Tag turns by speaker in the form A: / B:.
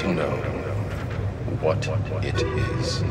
A: to know what it is.